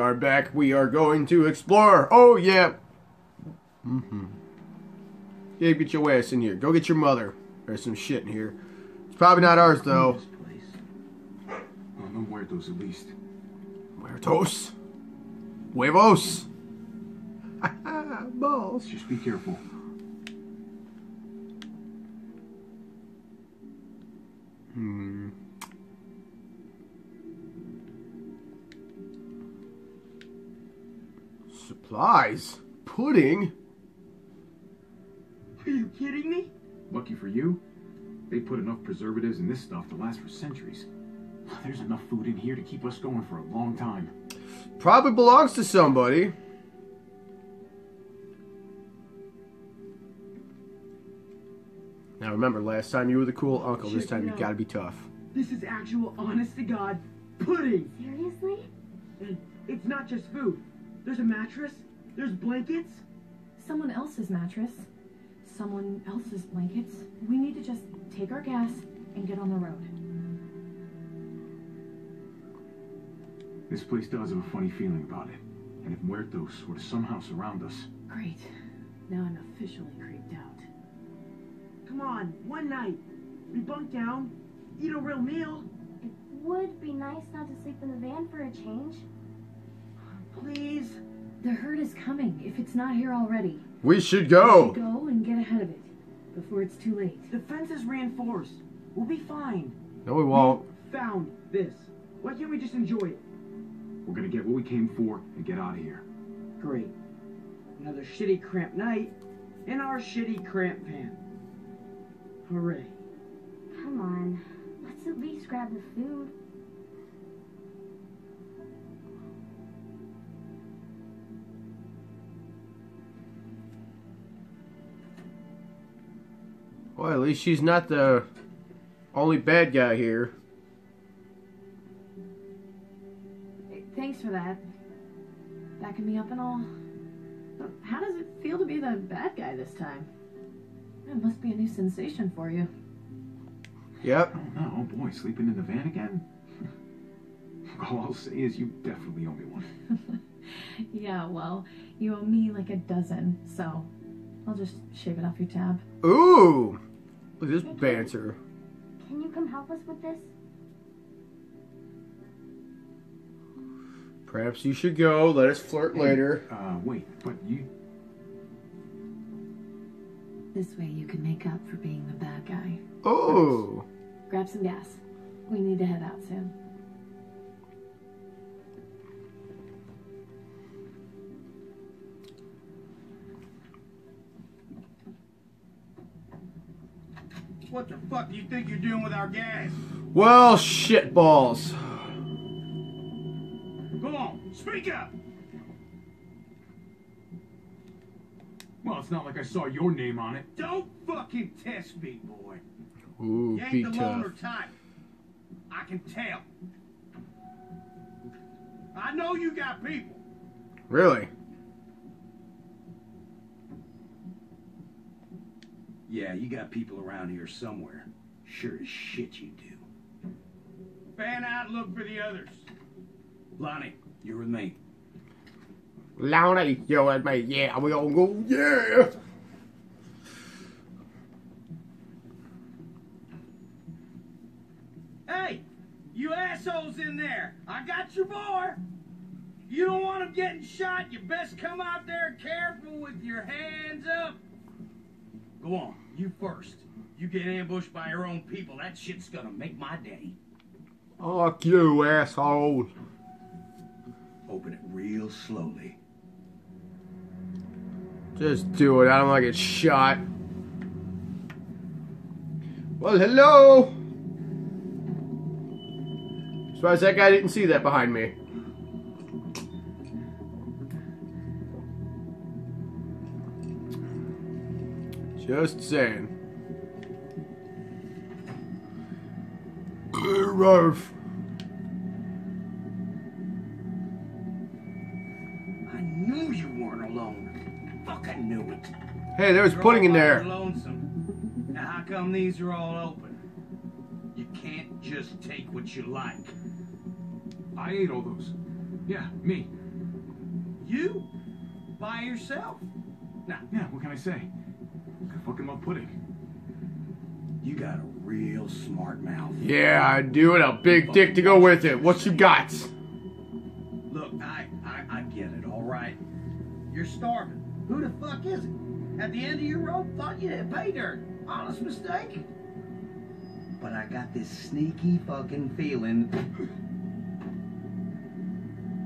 We are back. We are going to explore. Oh, yeah. Mm-hmm. Yeah, get your ass in here. Go get your mother. There's some shit in here. It's probably not ours, though. Place. Oh, no muertos at least. Muertos. Huevos. Balls. Just be careful. Hmm. Supplies? Pudding? Are you kidding me? Lucky for you, they put enough preservatives in this stuff to last for centuries. There's enough food in here to keep us going for a long time. Probably belongs to somebody. Now remember, last time you were the cool uncle, this time you out. gotta be tough. This is actual honest to God pudding. Seriously? And it's not just food. There's a mattress, there's blankets. Someone else's mattress, someone else's blankets. We need to just take our gas and get on the road. This place does have a funny feeling about it. And if muertos were to somehow surround us, Great. Now I'm officially creeped out. Come on, one night. We bunk down, eat a real meal. It would be nice not to sleep in the van for a change. Please. The herd is coming, if it's not here already. We should We go! should go and get ahead of it before it's too late. The fence is reinforced. We'll be fine. No, we won't. We found this. Why can't we just enjoy it? we're gonna get what we came for and get out of here. Great. Another shitty cramped night in our shitty cramped van. Hooray. Come on. Let's at least grab the food. Well, at least she's not the only bad guy here. Thanks for that. Backing me up and all. But how does it feel to be the bad guy this time? It must be a new sensation for you. Yep. Oh no, oh boy, sleeping in the van again? All I'll say is you definitely owe me one. Yeah, well, you owe me like a dozen, so I'll just shave it off your tab. Ooh! Look at this banter. Can you come help us with this? Perhaps you should go. Let us flirt later. Uh, wait, but you. This way you can make up for being the bad guy. Oh! Grab some gas. We need to head out soon. What the fuck do you think you're doing with our gas? Well, shit balls. Go on, speak up! Well, it's not like I saw your name on it. Don't fucking test me, boy. Ooh, You be ain't the tough. loner type. I can tell. I know you got people. Really? Yeah, you got people around here somewhere. Sure as shit you do. Fan out and look for the others. Lonnie, you're with me. Lonnie, yo, and me, yeah, we gonna go, yeah! Hey, you assholes in there. I got your boy. You don't want him getting shot. You best come out there careful with your hands up. Go on, you first. You get ambushed by your own people. That shit's gonna make my day. Fuck you, asshole. Open it real slowly. Just do it. I don't want to get shot. Well, hello. Surprised that guy didn't see that behind me. Just saying. Ralph. I knew you weren't alone. Fucking knew it. Hey, there was You're pudding in there. Lonesome. Now, how come these are all open? You can't just take what you like. I ate all those. Yeah, me. You? By yourself? Now, yeah, what can I say? I fucking love pudding. You got a real smart mouth. Yeah, I do, and a big dick to go with it. What you got? Look, I, I, I get it, all right? you're starving. Who the fuck is it? At the end of your rope, thought you had pay dirt. Honest mistake. But I got this sneaky fucking feeling.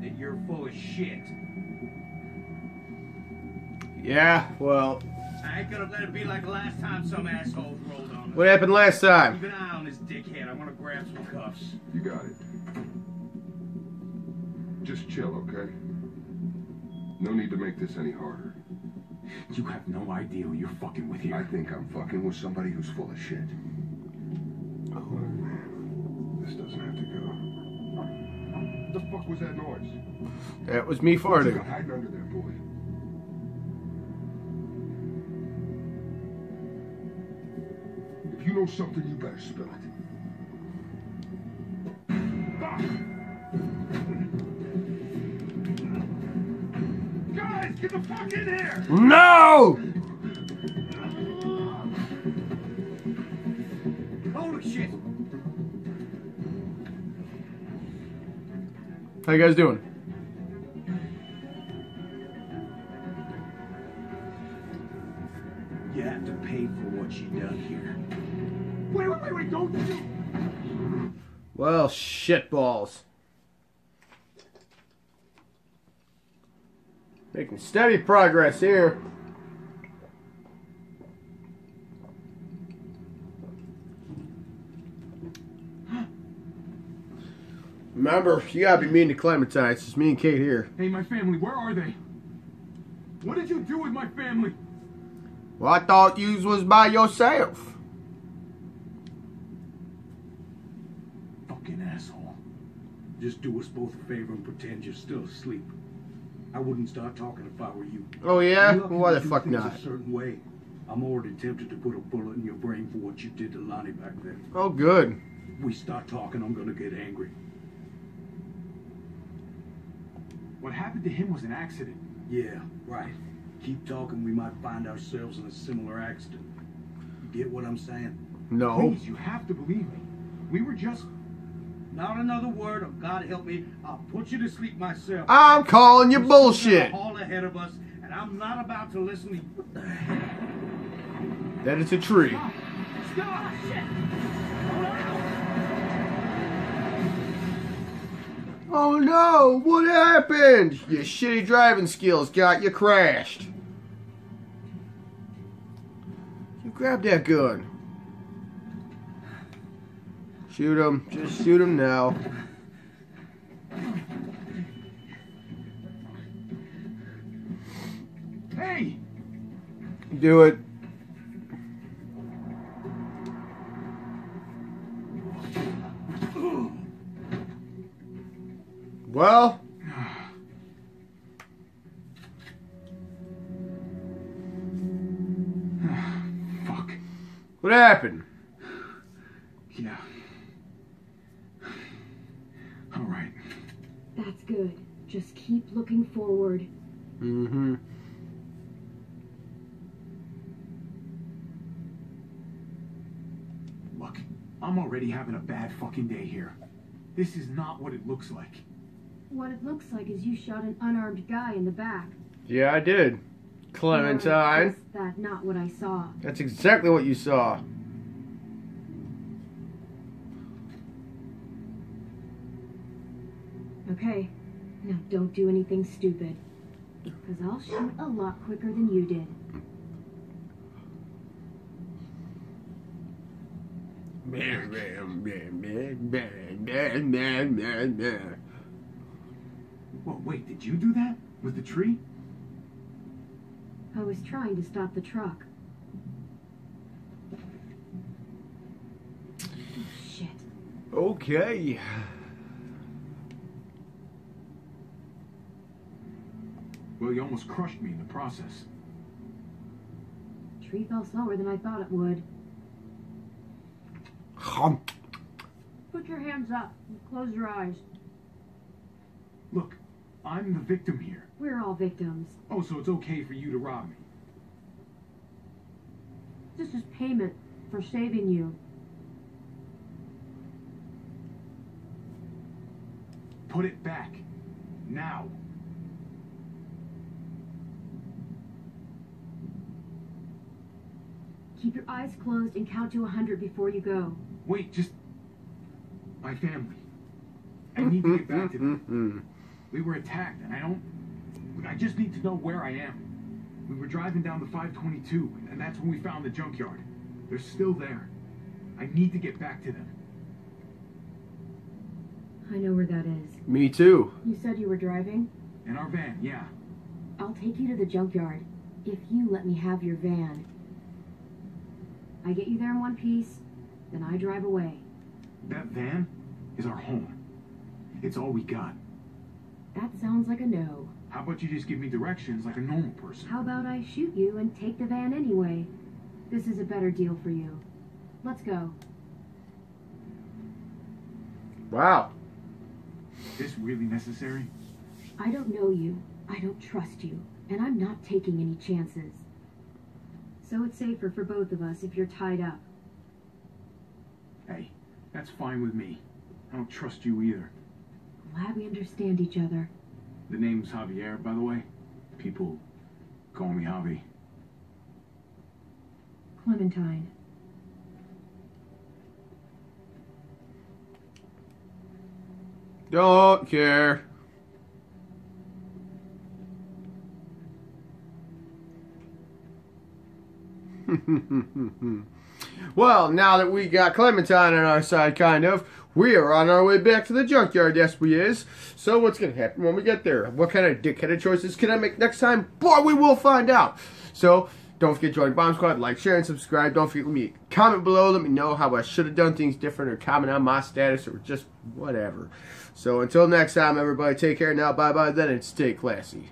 That you're full of shit. Yeah, well, I ain't gonna let it be like the last time some assholes rolled on us. what happened last time? Keep an eye on this dickhead. I wanna grab some cuffs. You got it. Just chill, okay? No need to make this any harder. You have no idea who you're fucking with here. I think I'm fucking with somebody who's full of shit. Oh man, this doesn't have to go. What the fuck was that noise? That was me What's he farting. got hiding under there, boy? If you know something, you better spill it. Fuck! Guys, get the fuck in here! No! Holy shit! How you guys doing? Well, shit balls. Making steady progress here. Remember, you gotta be mean to Clementine. It's just me and Kate here. Hey, my family, where are they? What did you do with my family? Well, I thought you was by yourself. Fucking asshole. Just do us both a favor and pretend you're still asleep. I wouldn't start talking if I were you. Oh yeah? You lucky Why the fuck things not? A certain way. I'm already tempted to put a bullet in your brain for what you did to Lonnie back then. Oh good. If we start talking, I'm gonna get angry. What happened to him was an accident. Yeah, right. Keep talking, we might find ourselves in a similar accident. You get what I'm saying? No. Please, you have to believe me. We were just. Not another word, of God help me, I'll put you to sleep myself. I'm calling you bullshit. hall ahead of us, and I'm not about to listen to you. What the hell? That is a tree. Stop! Shit! Oh no! What happened? Your shitty driving skills got you crashed. You grabbed that gun. Shoot him. Just shoot him now. Hey! Do it. Well, Fuck. what happened? Yeah. All right. That's good. Just keep looking forward. Mm-hmm. Look, I'm already having a bad fucking day here. This is not what it looks like. What it looks like is you shot an unarmed guy in the back. Yeah, I did. Clementine. Or is that not what I saw? That's exactly what you saw. Okay. Now don't do anything stupid. Because I'll shoot a lot quicker than you did. Well, wait, did you do that? With the tree? I was trying to stop the truck. Oh, shit. Okay. Well, you almost crushed me in the process. Tree fell slower than I thought it would. Hump. Put your hands up and close your eyes. Look, I'm the victim here. We're all victims. Oh, so it's okay for you to rob me. This is payment for saving you. Put it back. Now. Keep your eyes closed and count to a hundred before you go. Wait, just. My family. I need to get back to them. We were attacked, and I don't. I just need to know where I am. We were driving down the 522, and that's when we found the junkyard. They're still there. I need to get back to them. I know where that is. Me too. You said you were driving? In our van, yeah. I'll take you to the junkyard if you let me have your van. I get you there in one piece, then I drive away. That van is our home. It's all we got. That sounds like a no. How about you just give me directions like a normal person? How about I shoot you and take the van anyway? This is a better deal for you. Let's go. Wow. Is this really necessary? I don't know you. I don't trust you. And I'm not taking any chances. So it's safer for both of us if you're tied up. Hey, that's fine with me. I don't trust you either. Glad we understand each other. The name's Javier, by the way. People call me Javi. Clementine. Don't care. Well, now that we got Clementine on our side, kind of, we are on our way back to the junkyard. Yes, we is. So what's going to happen when we get there? What kind of dickheaded choices can I make next time? Boy, we will find out. So don't forget to join Bomb Squad, like, share, and subscribe. Don't forget to me comment below. Let me know how I should have done things different or comment on my status or just whatever. So until next time, everybody, take care now. Bye-bye then and stay classy.